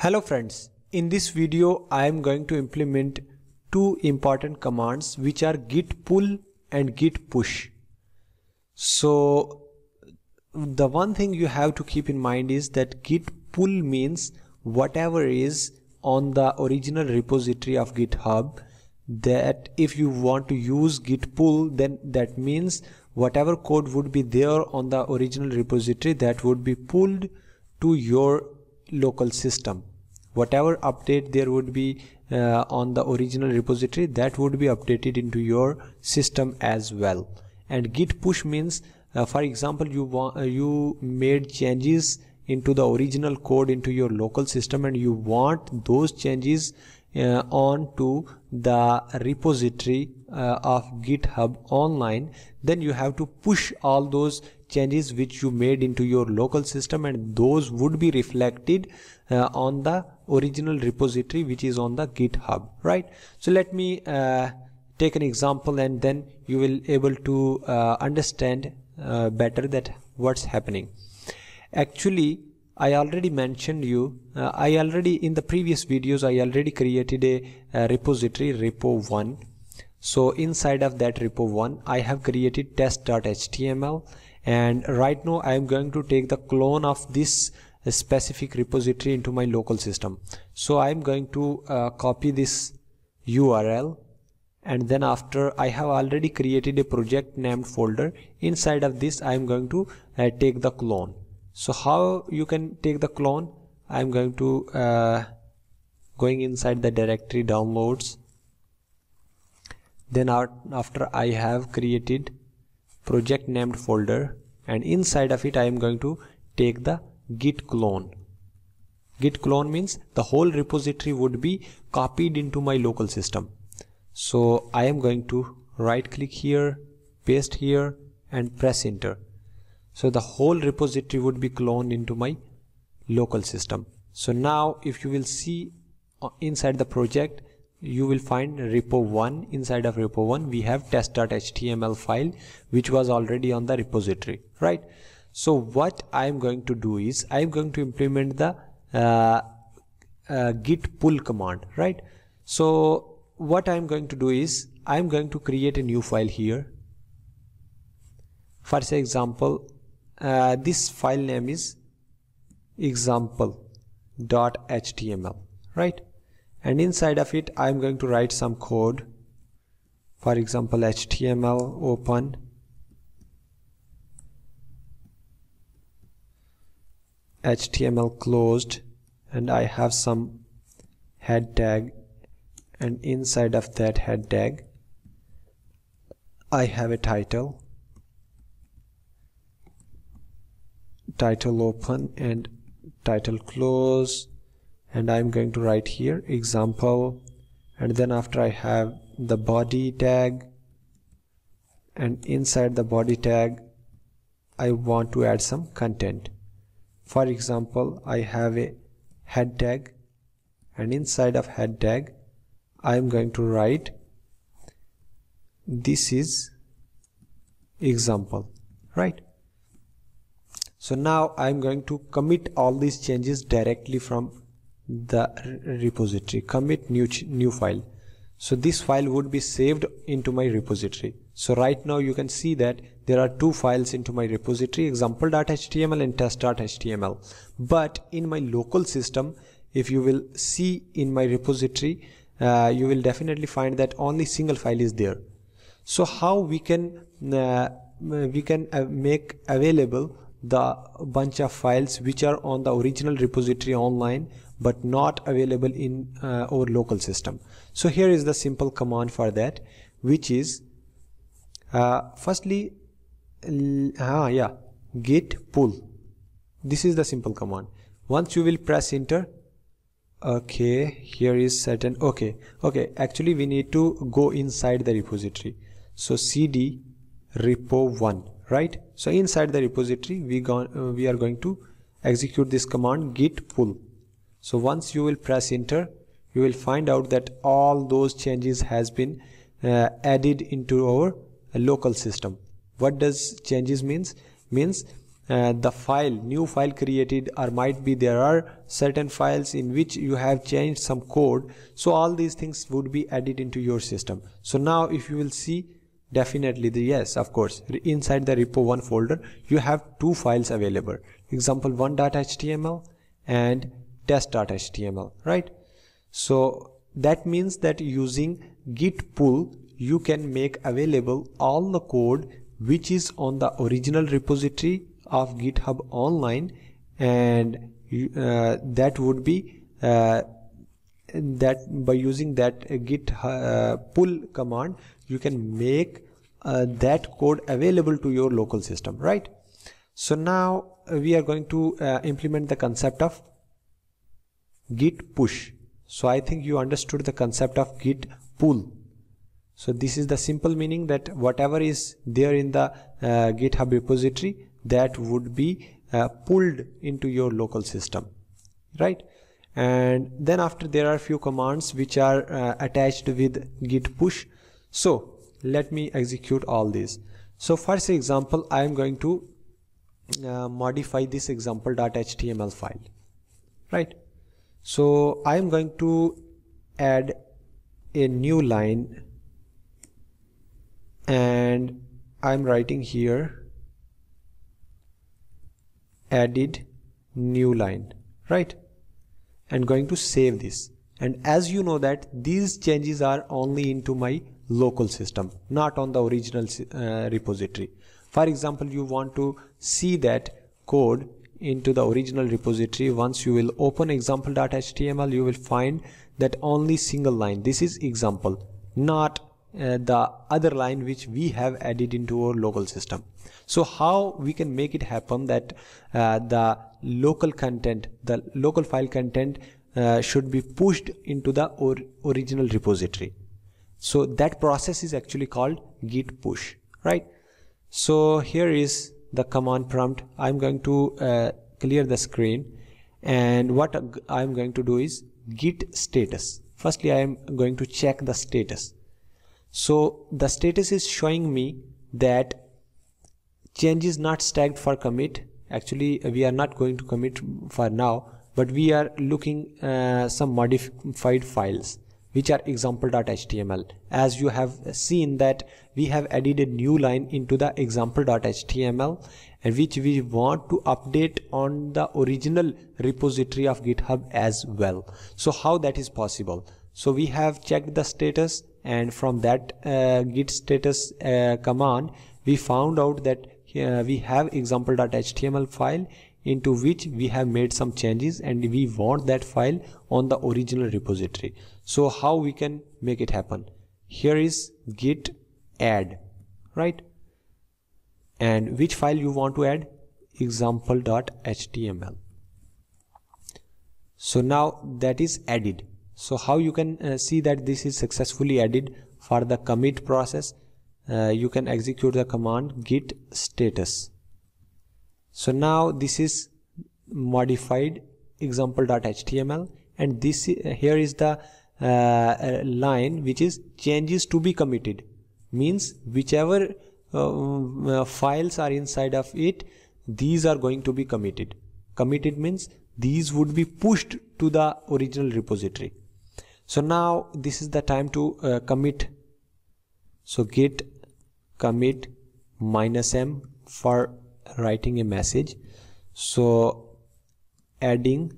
Hello friends, in this video I am going to implement two important commands which are git pull and git push. So the one thing you have to keep in mind is that git pull means whatever is on the original repository of github that if you want to use git pull then that means whatever code would be there on the original repository that would be pulled to your local system. Whatever update there would be uh, on the original repository that would be updated into your system as well. And git push means uh, for example you want uh, you made changes into the original code into your local system and you want those changes uh, on to the repository uh, of github online then you have to push all those changes which you made into your local system and those would be reflected uh, on the original repository which is on the github right? So let me uh, take an example and then you will able to uh, understand uh, better that what's happening. Actually I already mentioned you uh, I already in the previous videos I already created a, a repository repo1 so inside of that repo1 I have created test.html and right now I am going to take the clone of this specific repository into my local system. So I'm going to uh, copy this URL and then after I have already created a project named folder. Inside of this I am going to uh, take the clone. So how you can take the clone? I'm going to uh, going inside the directory downloads. Then after I have created project named folder and inside of it I am going to take the git clone. Git clone means the whole repository would be copied into my local system. So I am going to right click here paste here and press enter. So the whole repository would be cloned into my local system. So now if you will see uh, inside the project you will find repo1 inside of repo1 we have test.html file which was already on the repository right? So what I'm going to do is I'm going to implement the uh, uh, git pull command right? So what I'm going to do is I'm going to create a new file here. For example uh, this file name is example.html right and inside of it I'm going to write some code. For example HTML open. HTML closed. And I have some head tag. And inside of that head tag I have a title. Title open and title close and I'm going to write here example and then after I have the body tag and inside the body tag I want to add some content. For example I have a head tag and inside of head tag I am going to write this is example right? So now I'm going to commit all these changes directly from the repository. Commit new new file. So this file would be saved into my repository. So right now you can see that there are two files into my repository example.html and test.html but in my local system if you will see in my repository uh, you will definitely find that only single file is there. So how we can uh, we can uh, make available the bunch of files which are on the original repository online but not available in uh, our local system. So here is the simple command for that which is uh, firstly ah, yeah git pull. This is the simple command. Once you will press enter okay here is certain okay okay actually we need to go inside the repository. So cd repo1 right? So inside the repository we go uh, we are going to execute this command git pull. So once you will press enter you will find out that all those changes has been uh, added into our local system. What does changes means? Means uh, the file new file created or might be there are certain files in which you have changed some code. So all these things would be added into your system. So now if you will see definitely the yes of course. Inside the repo1 folder you have two files available. Example1.html and test.html right? So that means that using git pull you can make available all the code which is on the original repository of github online and uh, that would be uh, that by using that git uh, pull command you can make uh, that code available to your local system right? So now uh, we are going to uh, implement the concept of git push. So i think you understood the concept of git pull. So this is the simple meaning that whatever is there in the github repository that would be uh, pulled into your local system right? And then after there are few commands which are uh, attached with git push so let me execute all these. So first example i am going to uh, modify this example.html file right? So i am going to add a new line and i'm writing here added new line right? And going to save this. And as you know that these changes are only into my local system not on the original uh, repository. For example you want to see that code into the original repository. Once you will open example.html you will find that only single line. This is example not uh, the other line which we have added into our local system. So how we can make it happen that uh, the local content the local file content uh, should be pushed into the or original repository so that process is actually called git push right? So here is the command prompt. I'm going to uh, clear the screen. And what i'm going to do is git status. Firstly i am going to check the status. So the status is showing me that change is not stacked for commit. Actually we are not going to commit for now but we are looking uh, some modified files which are example.html as you have seen that we have added a new line into the example.html and which we want to update on the original repository of github as well. So how that is possible? So we have checked the status and from that uh, git status uh, command we found out that uh, we have example.html file into which we have made some changes and we want that file on the original repository. So how we can make it happen? Here is git add right? And which file you want to add? example.html so now that is added. So how you can uh, see that this is successfully added for the commit process? Uh, you can execute the command git status so now this is modified example.html and this uh, here is the uh, uh, line which is changes to be committed. Means whichever uh, files are inside of it these are going to be committed. Committed means these would be pushed to the original repository. So now this is the time to uh, commit. So git commit minus m for writing a message. So adding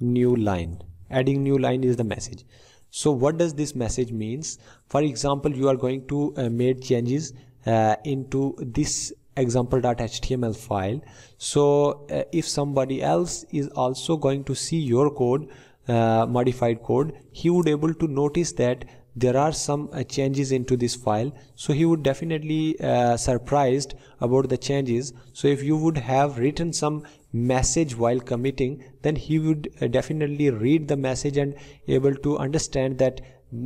new line. Adding new line is the message. So what does this message means? For example you are going to uh, make changes uh, into this example.html file. So uh, if somebody else is also going to see your code uh, modified code he would able to notice that there are some uh, changes into this file. So he would definitely uh, surprised about the changes. So if you would have written some message while committing then he would uh, definitely read the message and able to understand that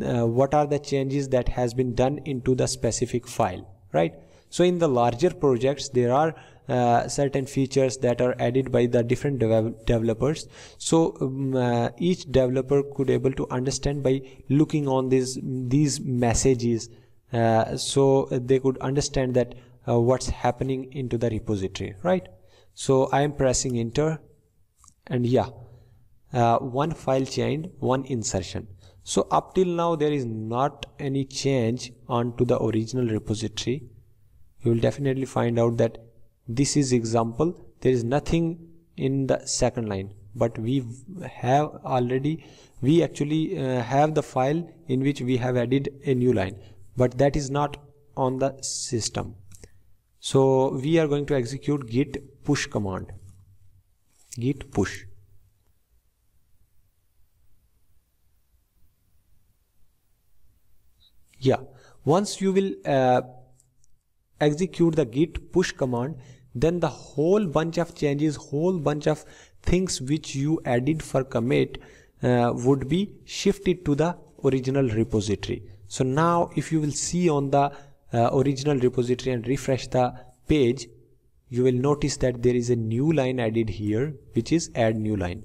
uh, what are the changes that has been done into the specific file right? So in the larger projects there are uh, certain features that are added by the different developers. So um, uh, each developer could able to understand by looking on these these messages. Uh, so they could understand that uh, what's happening into the repository right? So I am pressing enter and yeah uh, one file change one insertion. So up till now there is not any change onto the original repository. You will definitely find out that this is example there is nothing in the second line. But we have already we actually uh, have the file in which we have added a new line. But that is not on the system. So we are going to execute git push command. Git push. Yeah. Once you will uh, execute the git push command then the whole bunch of changes whole bunch of things which you added for commit uh, would be shifted to the original repository. So now if you will see on the uh, original repository and refresh the page you will notice that there is a new line added here which is add new line.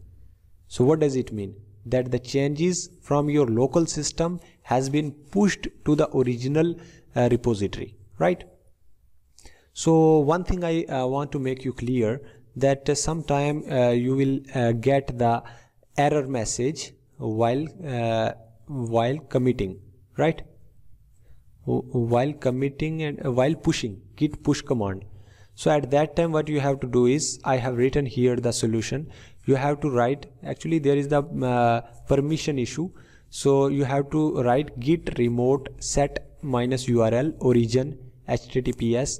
So what does it mean? That the changes from your local system has been pushed to the original uh, repository right so one thing I uh, want to make you clear that uh, sometime uh, you will get the error message while while committing right? While committing and uh, while pushing git push command. So at that time what you have to do is I have written here the solution. You have to write actually there is the uh, permission issue. So you have to write git remote set minus url origin https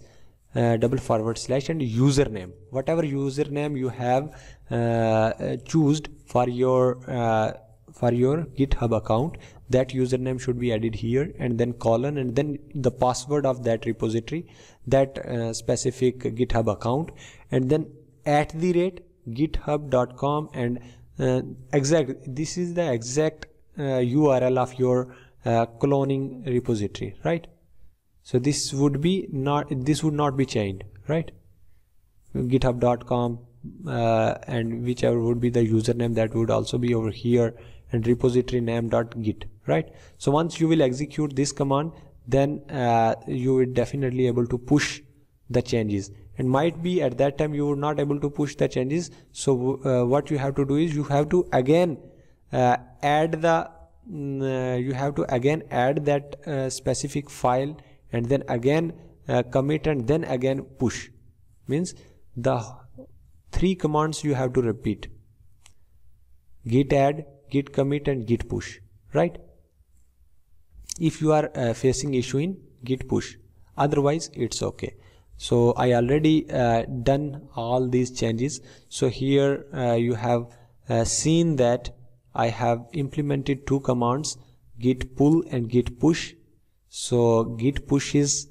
uh, double forward slash and username. Whatever username you have uh, choose for your uh, for your github account that username should be added here and then colon and then the password of that repository that uh, specific github account. And then at the rate github.com and uh, exact this is the exact url uh, of your uh, cloning repository right so this would be not this would not be changed right? github.com uh, and whichever would be the username that would also be over here and repository name.git right? So once you will execute this command then uh, you will definitely able to push the changes. And might be at that time you were not able to push the changes so uh, what you have to do is you have to again uh, add the mm, uh, you have to again add that uh, specific file and then again uh, commit and then again push. Means the three commands you have to repeat. Git add git commit and git push right? If you are uh, facing issue in git push. Otherwise it's okay. So I already uh, done all these changes. So here uh, you have uh, seen that I have implemented two commands git pull and git push so git push is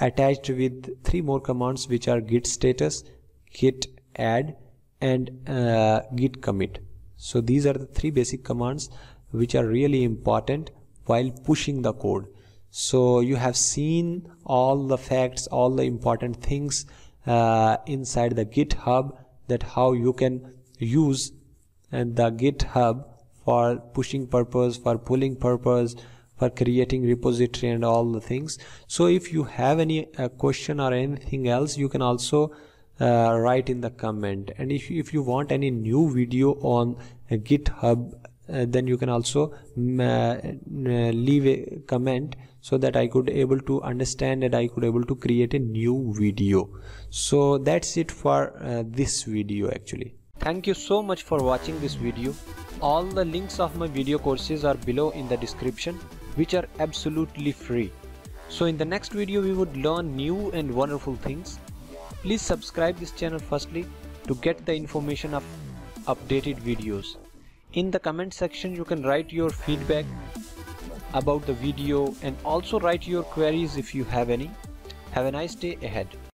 attached with three more commands which are git status git add and uh, git commit. So these are the three basic commands which are really important while pushing the code. So you have seen all the facts all the important things uh, inside the github that how you can use and the github for pushing purpose for pulling purpose for creating repository and all the things. So if you have any uh, question or anything else you can also uh, write in the comment. And if, if you want any new video on uh, github then you can also mm, uh, uh, leave a comment so that I could able to understand and I could able to create a new video. So that's it for uh, this video actually. Thank you so much for watching this video. All the links of my video courses are below in the description which are absolutely free. So in the next video we would learn new and wonderful things. Please subscribe this channel firstly to get the information of updated videos. In the comment section you can write your feedback about the video and also write your queries if you have any. Have a nice day ahead